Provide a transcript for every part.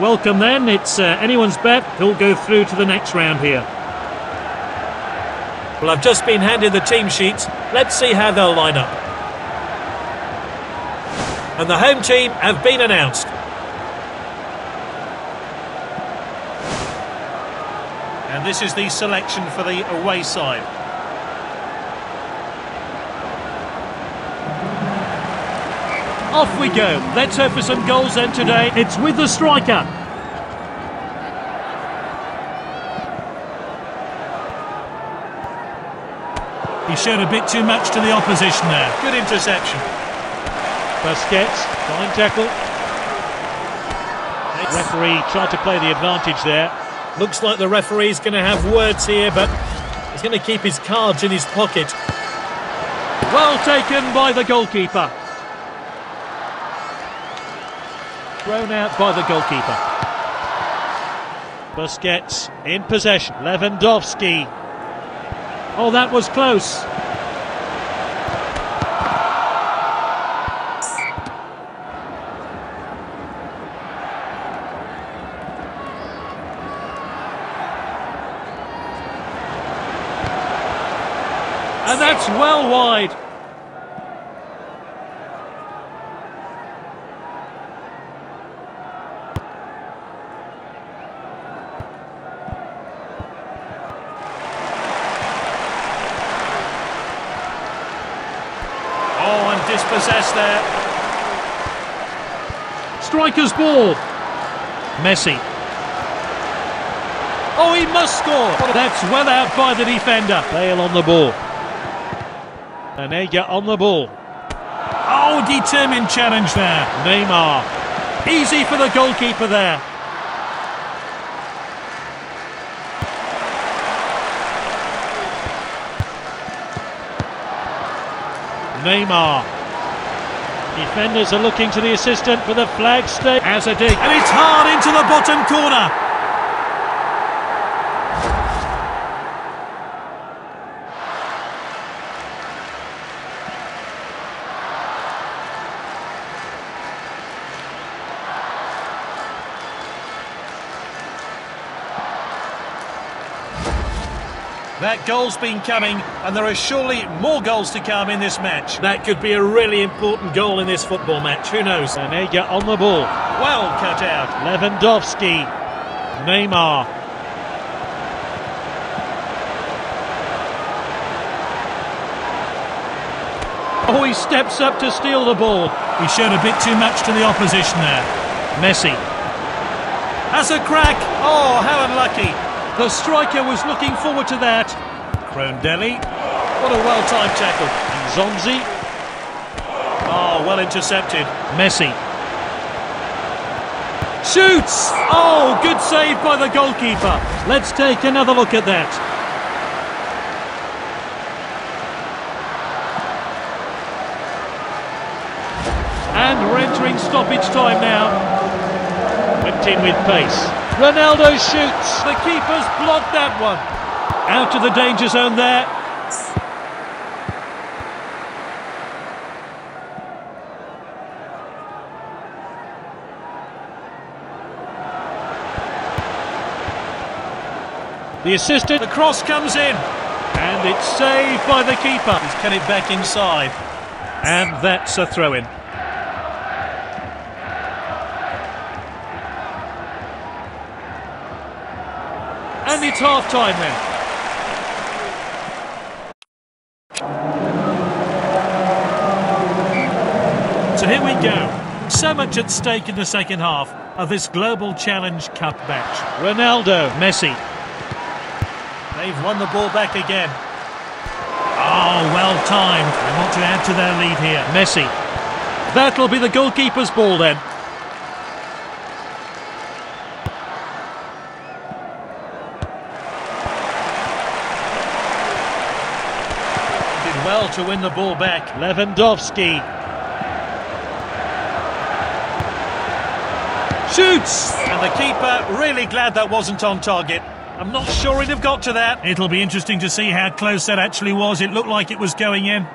Welcome then. It's uh, anyone's bet who'll go through to the next round here. Well, I've just been handed the team sheets. Let's see how they'll line up. And the home team have been announced. And this is the selection for the away side. Off we go. Let's hope for some goals then today. It's with the striker. He showed a bit too much to the opposition there. Good interception. Busquets, fine tackle. Referee tried to play the advantage there. Looks like the referee's going to have words here, but he's going to keep his cards in his pocket. Well taken by the goalkeeper. Thrown out by the goalkeeper. Busquets in possession. Lewandowski. Oh, that was close. And that's well wide. Oh, and dispossessed there. Striker's ball. Messi. Oh, he must score. That's well out by the defender. Bale on the ball. Banega on the ball. Oh, determined challenge there. Neymar. Easy for the goalkeeper there. Neymar. Defenders are looking to the assistant for the flag stay. As a dig. And it's hard into the bottom corner. That goal's been coming, and there are surely more goals to come in this match. That could be a really important goal in this football match. Who knows? Banega on the ball. Well cut out. Lewandowski. Neymar. Oh, he steps up to steal the ball. He showed a bit too much to the opposition there. Messi. Has a crack. Oh, how unlucky. The striker was looking forward to that. Crondelli. What a well-timed tackle. Zonzi. Oh, well intercepted. Messi. Shoots! Oh, good save by the goalkeeper. Let's take another look at that. And we're entering stoppage time now. Went in with pace. Ronaldo shoots. The keeper's blocked that one. Out of the danger zone there. The assistant. The cross comes in. And it's saved by the keeper. He's cut it back inside. And that's a throw in. It's half time then. So here we go. So much at stake in the second half of this Global Challenge Cup match. Ronaldo, Messi. They've won the ball back again. Oh, well timed. They want to add to their lead here. Messi. That'll be the goalkeeper's ball then. well to win the ball back. Lewandowski. Shoots! And the keeper really glad that wasn't on target. I'm not sure he'd have got to that. It'll be interesting to see how close that actually was. It looked like it was going in.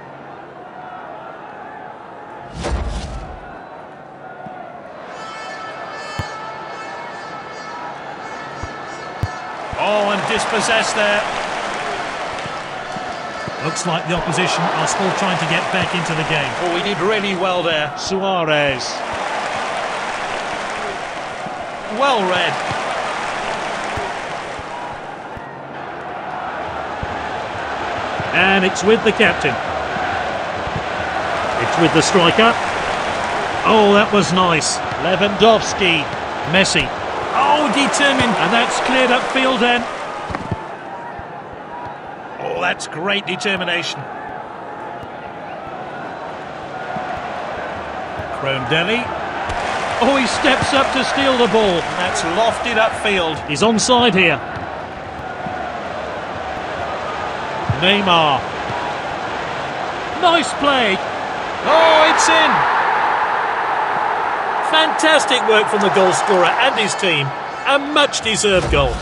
Oh, and dispossessed there. Looks like the opposition are still trying to get back into the game. Oh, he did really well there. Suarez. Well read. And it's with the captain. It's with the striker. Oh, that was nice. Lewandowski. Messi. Oh, determined. And that's cleared up field then. That's great determination. Chrome Deli. Oh, he steps up to steal the ball. That's lofted upfield. He's onside here. Neymar. Nice play. Oh, it's in. Fantastic work from the goal scorer and his team. A much deserved goal.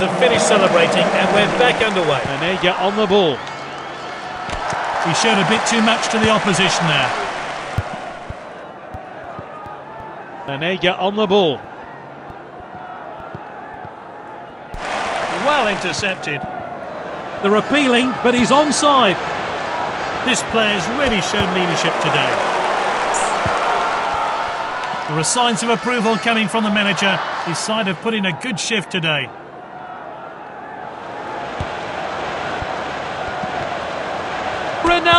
Have finished celebrating and we're back underway. Banega on the ball. He showed a bit too much to the opposition there. Banega on the ball. Well intercepted. They're appealing, but he's onside. This player's really shown leadership today. There are signs of approval coming from the manager. His side have put in a good shift today.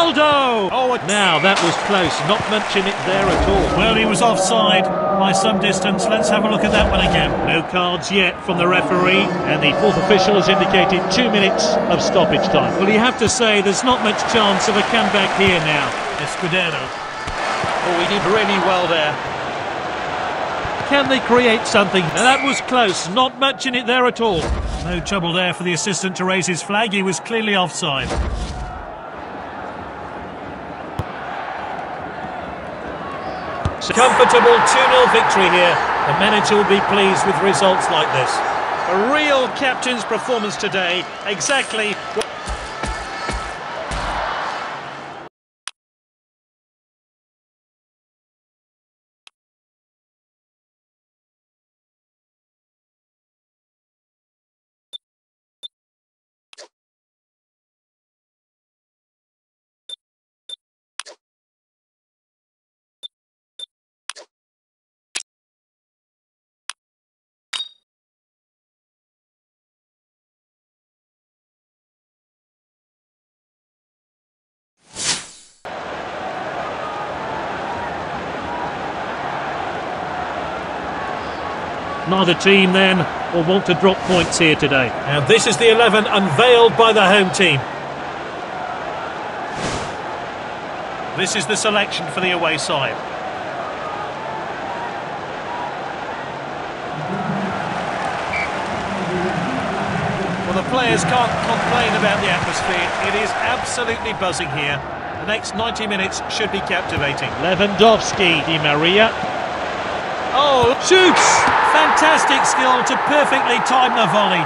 Ronaldo! Oh, now that was close, not mention it there at all. Well, he was offside by some distance. Let's have a look at that one again. No cards yet from the referee, and the fourth official has indicated two minutes of stoppage time. Well, you have to say there's not much chance of a comeback here now. Escudero. Oh, he did really well there. Can they create something? Now that was close, not much in it there at all. No trouble there for the assistant to raise his flag. He was clearly offside. Comfortable 2-0 victory here. The manager will be pleased with results like this. A real captain's performance today. Exactly Neither team then will want to drop points here today. And this is the 11 unveiled by the home team. This is the selection for the away side. Well, the players can't complain about the atmosphere. It is absolutely buzzing here. The next 90 minutes should be captivating. Lewandowski, Di Maria. Oh, shoots! Fantastic skill to perfectly time the volley.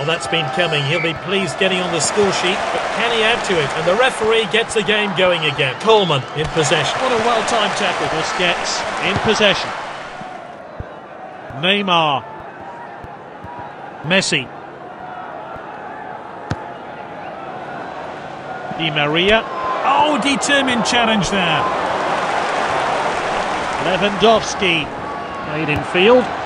Well, that's been coming. He'll be pleased getting on the score sheet, but can he add to it? And the referee gets the game going again. Coleman in possession. What a well-timed tackle. Busquets in possession. Neymar. Messi. Di Maria. Oh, determined challenge there. Lewandowski. Played in field.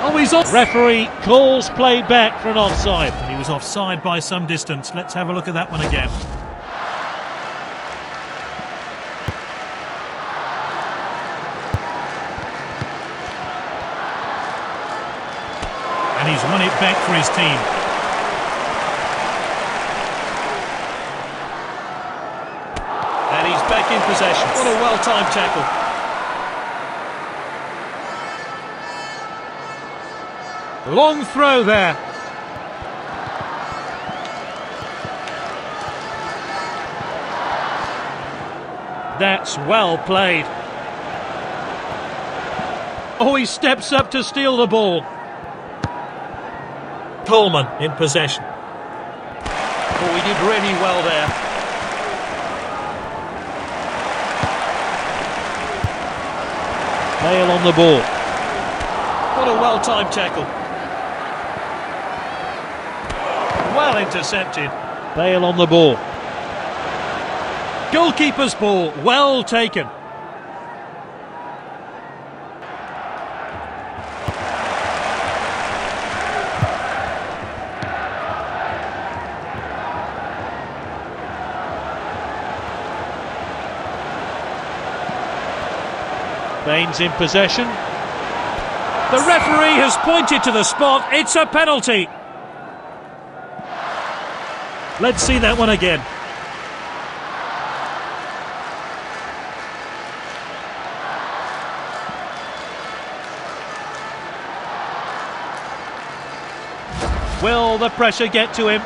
Oh, he's off. Referee calls play back for an offside. He was offside by some distance. Let's have a look at that one again. And he's won it back for his team. And he's back in possession. What a well-timed tackle. Long throw there. That's well played. Oh, he steps up to steal the ball. Coleman in possession. Oh, he did really well there. Bale on the ball. What a well-timed tackle. Intercepted. Bale on the ball. Goalkeeper's ball, well taken. Baines in possession. The referee has pointed to the spot. It's a penalty. Let's see that one again. Will the pressure get to him?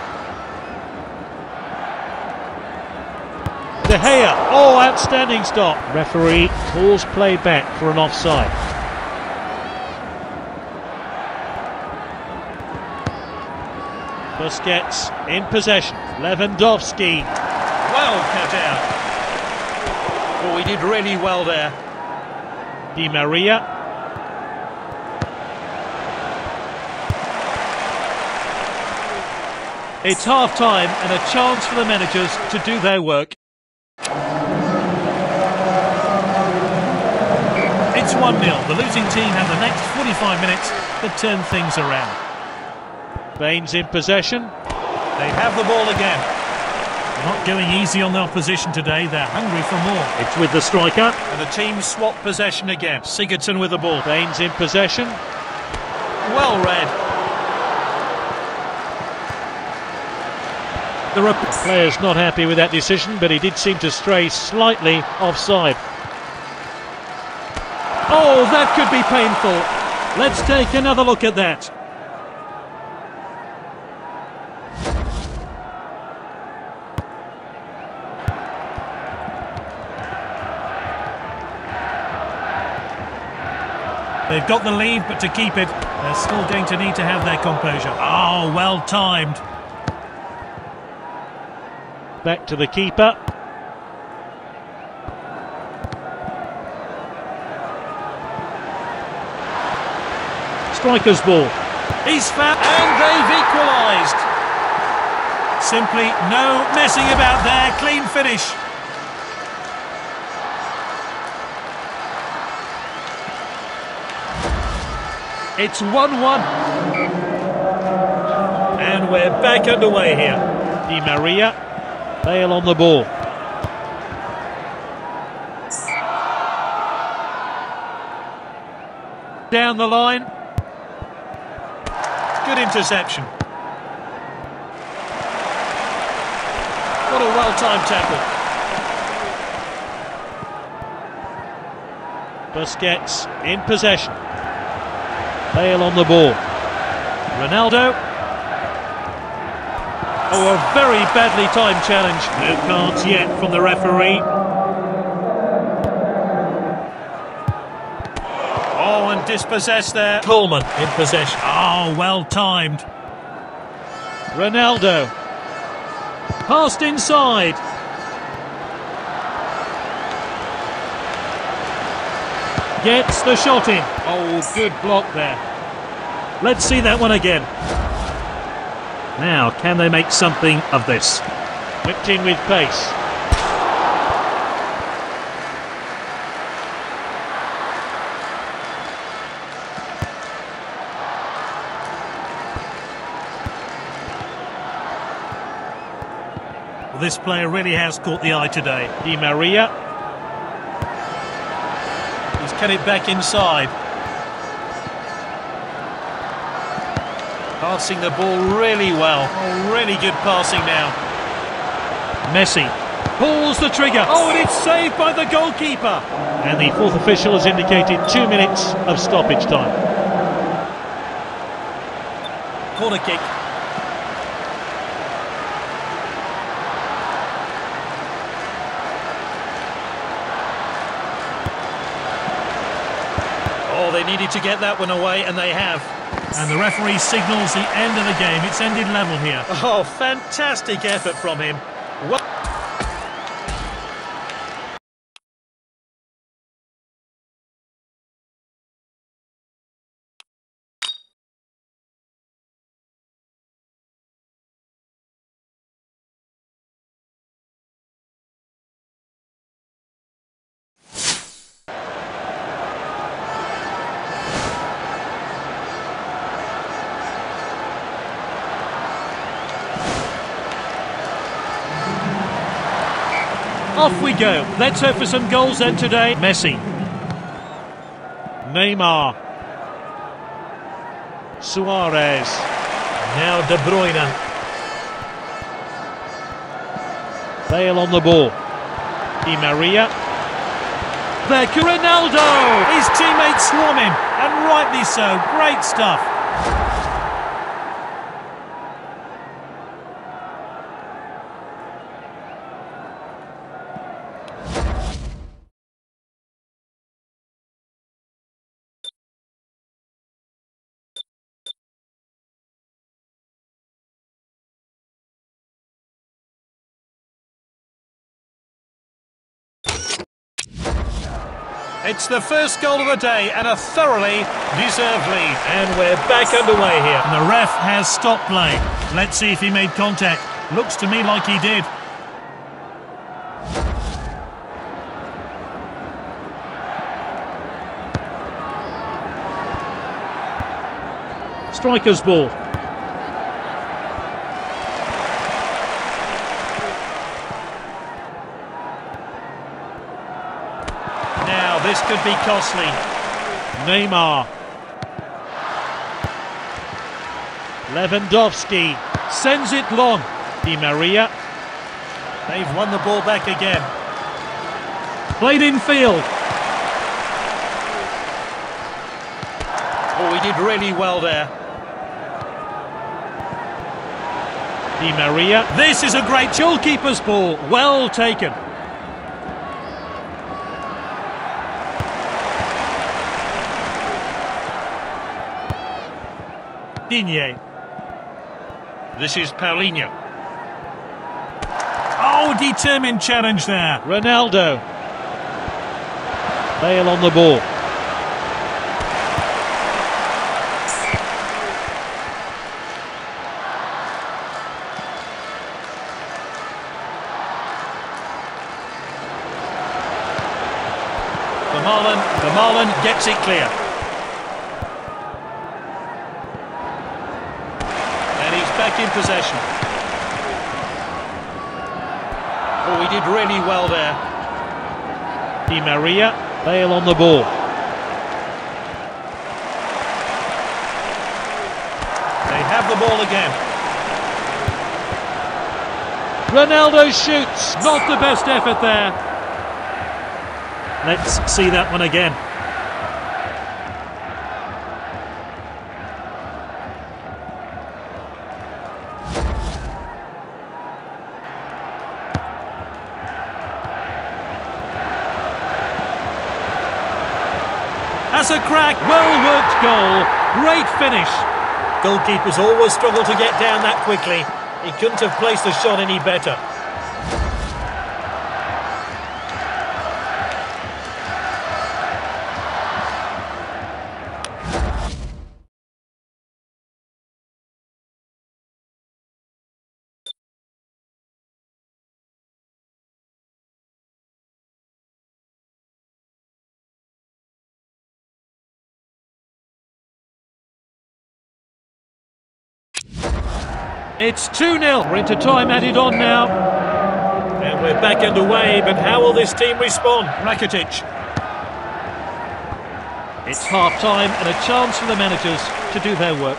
De Gea. Oh, outstanding stop. Referee calls play back for an offside. Busquets in possession. Lewandowski. Well cut out. Oh, he did really well there. Di Maria. It's half time and a chance for the managers to do their work. It's 1 0. The losing team have the next 45 minutes to turn things around. Baines in possession. They have the ball again. Not going easy on the opposition today. They're hungry for more. It's with the striker. And the team swap possession again. Sigurdsson with the ball. Baines in possession. Well read. The rep- player's not happy with that decision, but he did seem to stray slightly offside. Oh, that could be painful. Let's take another look at that. They've got the lead, but to keep it, they're still going to need to have their composure. Oh, well timed. Back to the keeper. Striker's ball. He's found, and they've equalised. Simply no messing about there. Clean finish. It's 1 1. And we're back underway here. Di Maria. Bale on the ball. Down the line. Good interception. What a well-timed tackle. Busquets in possession. Bale on the ball. Ronaldo. Oh, a very badly timed challenge. No cards yet from the referee. Oh, and dispossessed there. Coleman in possession. Oh, well timed. Ronaldo. Passed inside. Gets the shot in. Oh, good block there. Let's see that one again. Now, can they make something of this? Whipped in with pace. This player really has caught the eye today. Di Maria Cut it back inside. Passing the ball really well. Oh, really good passing now. Messi pulls the trigger. Oh, and it's saved by the goalkeeper. And the fourth official has indicated two minutes of stoppage time. Corner kick. Oh, they needed to get that one away, and they have. And the referee signals the end of the game. It's ended level here. Oh, fantastic effort from him. Well Off we go. Let's hope for some goals then today. Messi. Neymar. Suarez. Now De Bruyne. Bale on the ball. Di Maria. There, Ronaldo! His teammates swarm him, and rightly so. Great stuff. It's the first goal of the day and a thoroughly deserved lead. And we're back underway here. And the ref has stopped play. Let's see if he made contact. Looks to me like he did. Striker's ball. Now, this could be costly. Neymar. Lewandowski sends it long. Di Maria They've won the ball back again. played in field. Oh, he did really well there. Di Maria. This is a great Goalkeeper's ball. Well taken. Digne. This is Paulinho. Oh, determined challenge there. Ronaldo. Bale on the ball. Vermaelen, gets it clear. And he's back in possession. Oh, he did really well there. Di Maria. Bale on the ball. They have the ball again. Ronaldo shoots. Not the best effort there. Let's see that one again. Crack. Well worked goal. Great finish. Goalkeepers always struggle to get down that quickly. He couldn't have placed the shot any better. It's 2 0. We're into time added on now. And we're back underway, but how will this team respond? Rakitic. It's half time and a chance for the managers to do their work.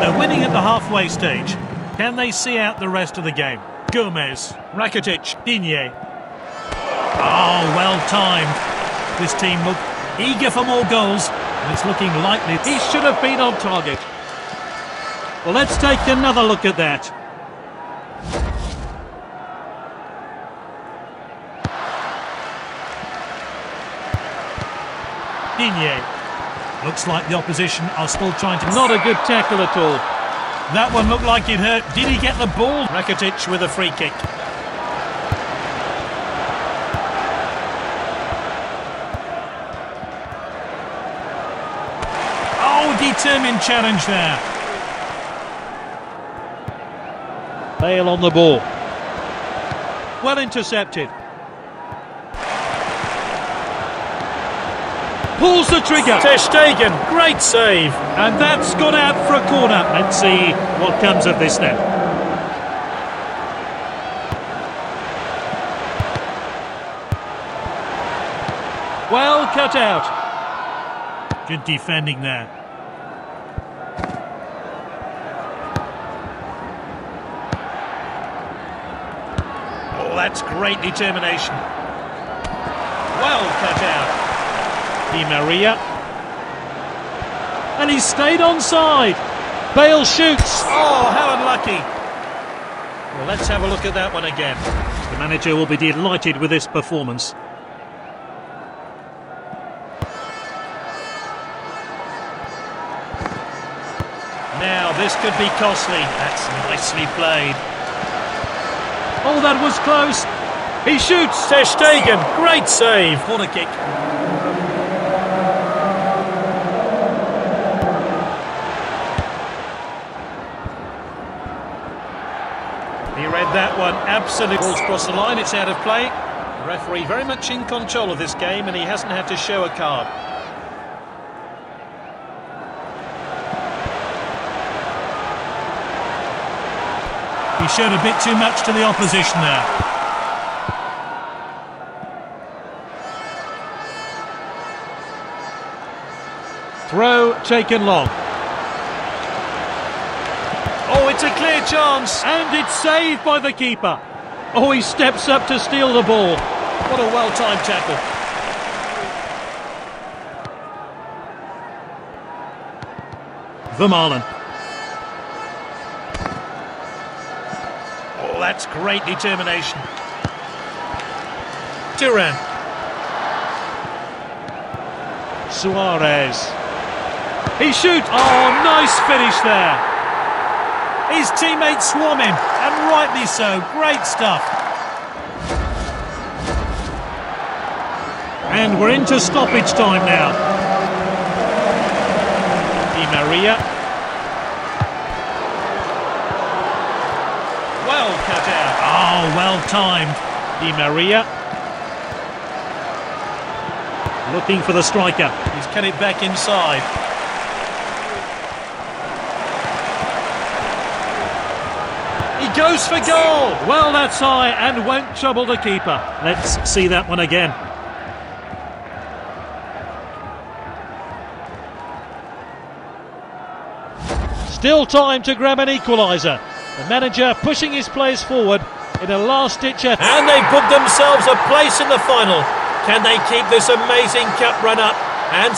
They're winning at the halfway stage. Can they see out the rest of the game? Gomez, Rakitic, Digne. Oh, well timed. This team look eager for more goals, and it's looking likely. He should have been on target. Well, let's take another look at that. Digne. Looks like the opposition are still trying to... Not a good tackle at all. That one looked like it hurt. Did he get the ball? Rakitic with a free kick. Oh, determined challenge there. Bale on the ball. Well intercepted. Pulls the trigger. Ter Stegen, great save. And that's gone out for a corner. Let's see what comes of this now. Well cut out. Good defending there. Oh, that's great determination. Well cut out. Di Maria. And he stayed onside. Bale shoots. Oh, how unlucky. Well, let's have a look at that one again. The manager will be delighted with this performance. Now, this could be costly. That's nicely played. Oh, that was close. He shoots. Ter Stegen, great save. Corner kick. He read that one absolutely. Balls across the line, it's out of play. The referee very much in control of this game and he hasn't had to show a card. He showed a bit too much to the opposition there. Throw taken long. Oh, it's a clear chance. And it's saved by the keeper. Oh, he steps up to steal the ball. What a well-timed tackle. Vermaelen. That's great determination. Turan. Suarez. He shoots. Oh, nice finish there. His teammates swarm him, and rightly so. Great stuff. And we're into stoppage time now. Di Maria. Well cut out. Oh, well timed. Di Maria. Looking for the striker. He's cut it back inside. He goes for goal. Well, that's high and won't trouble the keeper. Let's see that one again. Still time to grab an equaliser. The manager pushing his players forward in a last-ditch effort. And they've booked themselves a place in the final. Can they keep this amazing cup run up and